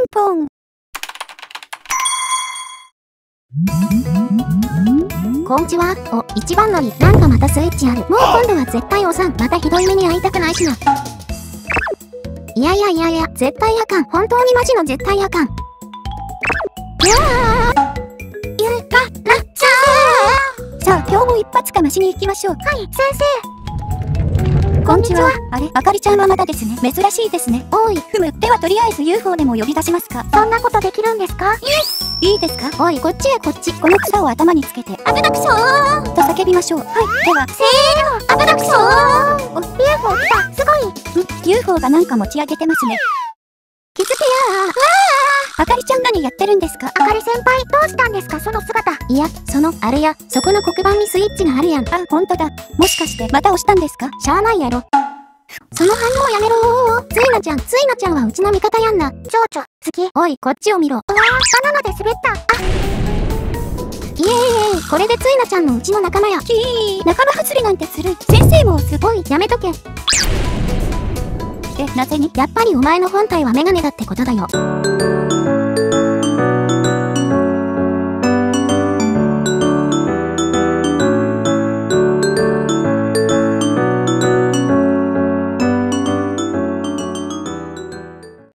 ンポン。こんちは。お、一番乗り。なんかまたスイッチある。もう今度は絶対おさん。またひどい目に遭いたくないしな。いやいやいやいや、絶対あかん。本当にマジの絶対あかん。いやー。ゆか、なっちゃさあ、今日も一発かましに行きましょう。はい、先生。こんにちは。あれ、あかりちゃんはまだですね。珍しいですね。おい。ふむ。ではとりあえず UFO でも呼び出しますか。そんなことできるんですか？いいですか？おい、こっちへこっち。この草を頭につけて、危なくそーと叫びましょう。はい。では、せーの、危なくそーお、UFO 来た。すごい。ん ?UFO がなんか持ち上げてますね。気づけやー。わあかりちゃん何やってるんですか？あかり先輩、どうしたんですか？その姿。いや、その、あれや、そこの黒板にスイッチがあるやん。あ、ほんとだ。もしかして、また押したんですか？しゃあないやろ。その反応やめろー。ついなちゃん、ついなちゃんはうちの味方やんな。ちょうちょ、次。おい、こっちを見ろ。うわー、バナナで滑った。あイエーイこれでついなちゃんのうちの仲間や。キー仲間外れなんてずるい。先生もすごい、やめとけ。え、なぜに？やっぱりお前の本体はメガネだってことだよ。